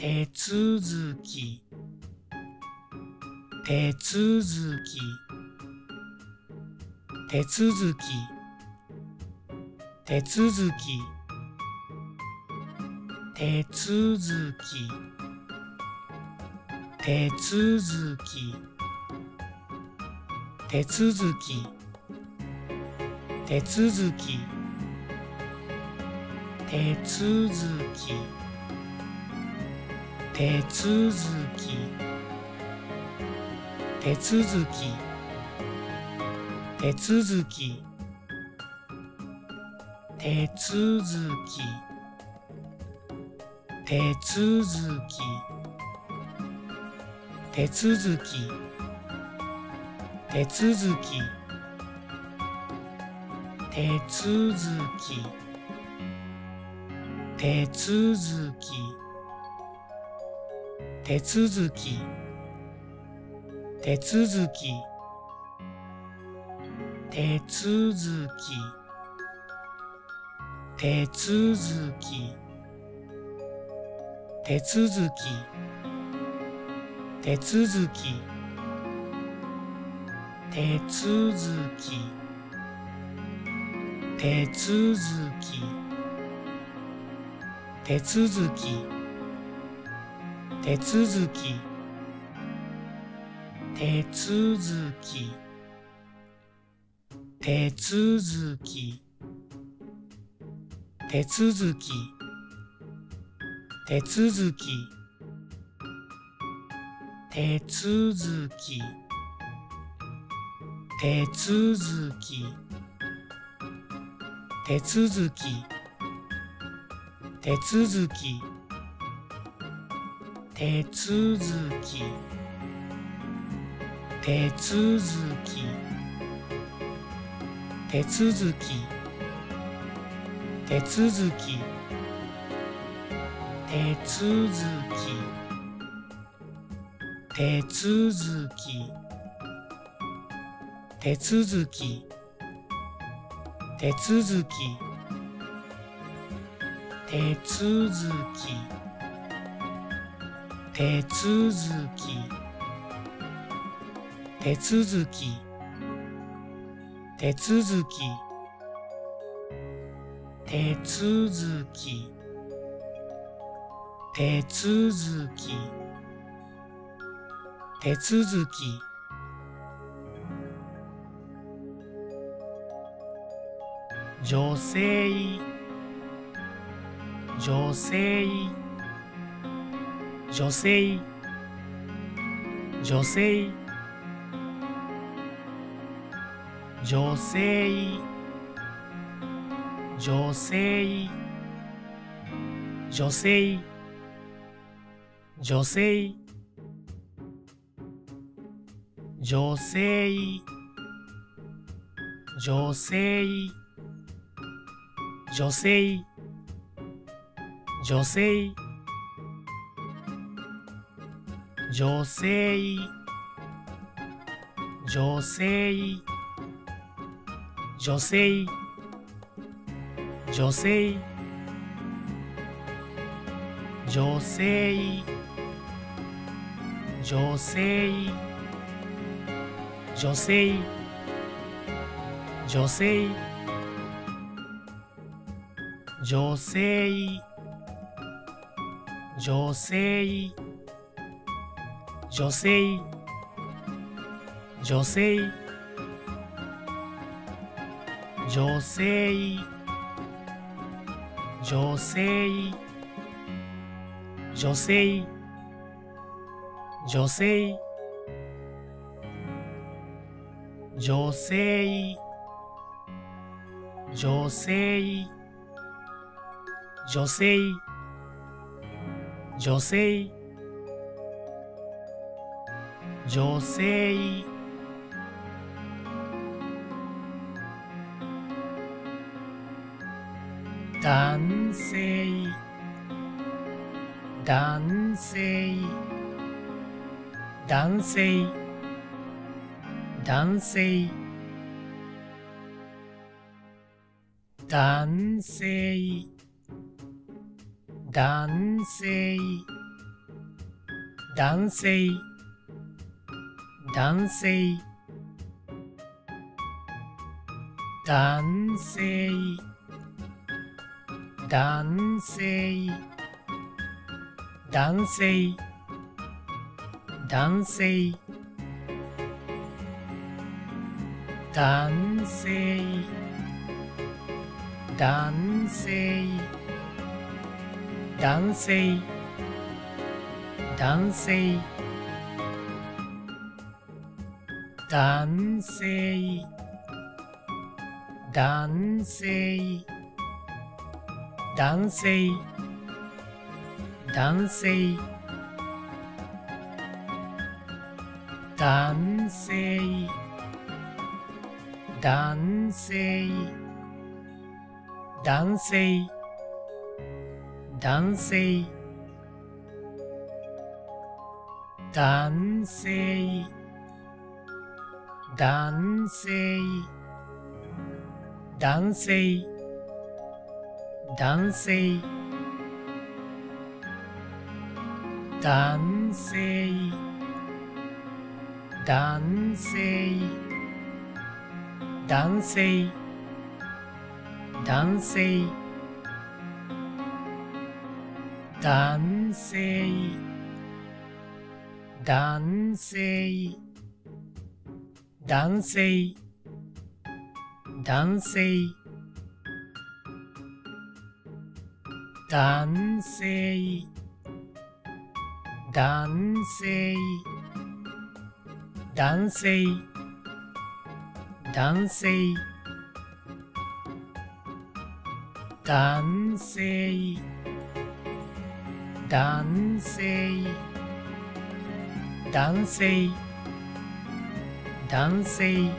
手続き。手続き。手続き。手続き。手続き。手続き。手続き。手続き。手続き。手続き。手続き。手続き。手続き。手続き。手続き。手続き。手続き。手続き。手続き。手続き。手続き。手続き。手続き。手続き。手続き。手続き。手続き。手続き手続き。手続き。手続き。手続き。手続き。手続き。手続き。手続き。手続き。手続き。手続き。手続き。手続き。手続き。手続き。手続き。手続き。手続き。手続き。手続き。手続き。手続き。手続き。手続き。女性。女性。女性。女性。女性。女性。女性。女性。女性。女性。女性。女性。女性。女性。女性。女性。女性。女性。女性。女性。女性。女性。女性。女性。女性。女性。女性。女性。女性。女性。女性。女性。女性。男性。男性。男性。男性。男性。男性。男性。男性。男性。男性。男性。男性。男性。男性。男性。男性。男性。男性。男性。男性。男性。男性。男性。男性。男性。男性。男性。男性。男性。男性。男性。男性。男性。男性。男性男性男性男性男性男性男性男性男性。男性